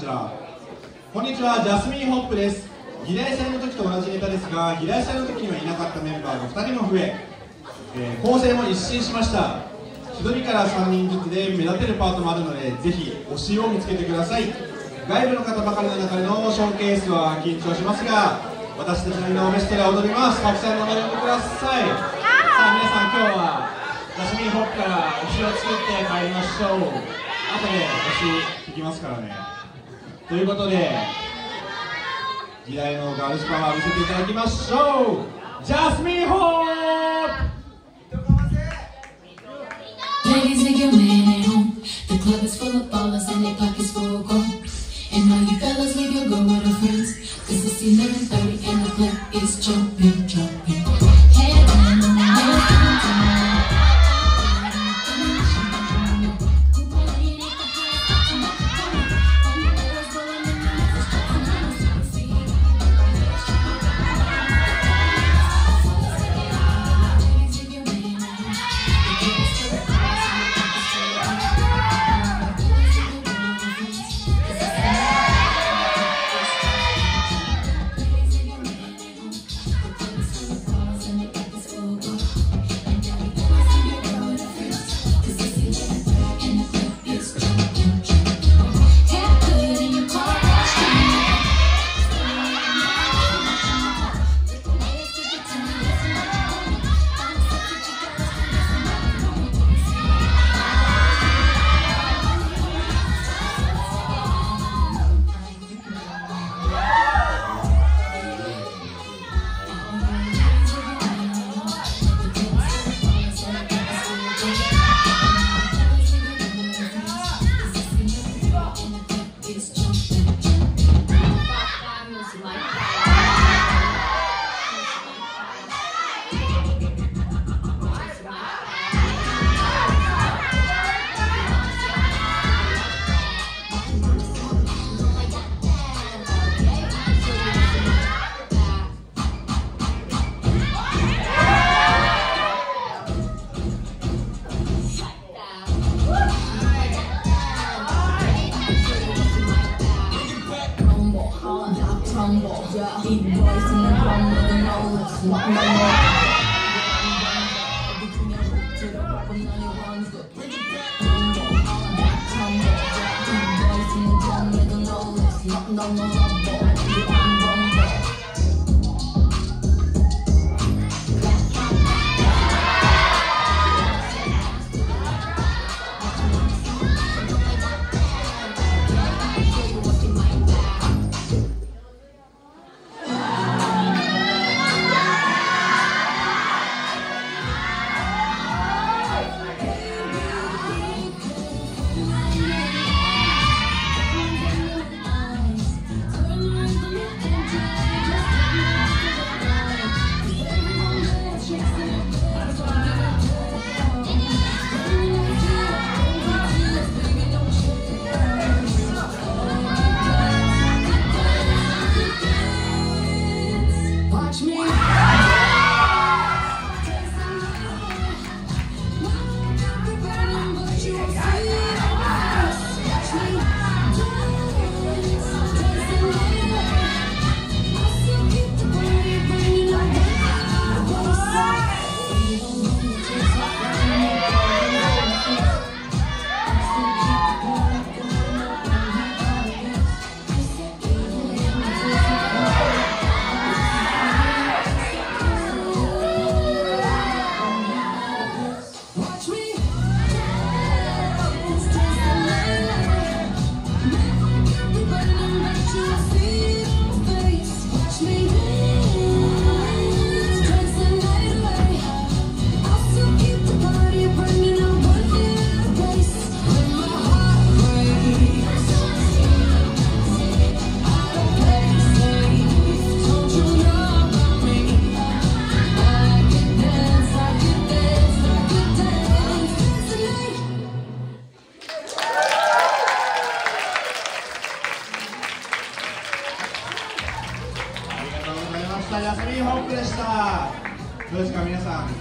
こちら。こんにちはジャスミンホップです。議題祭の時と同じネタですが議題祭の時にはいなかったメンバーが2人も増ええー構成も一新しました。1人から3人ずつで目立てるパートもあるのでぜひ推しを見つけてください。外部の方ばかりの中でのショーケースは緊張しますが私たちの井上ステラ踊ります。たくさんのお呼びください。さあ皆さん今日はジャスミンホップから推しを作って帰りましょう。後で推し引きますからねということで時代のガールズパワー見せていただきましょうジャスミンホップ Ladies, take your man at home. The club is full of ballers and their pockets full of gold. And all you fellas leave your girl with her friends. Cause it's 11.30 and the club is jumping, jumping. Keep voicing in the grandmother of no more? The rubber, in the no? ジャスミン・ホークでした。どうですか皆さん。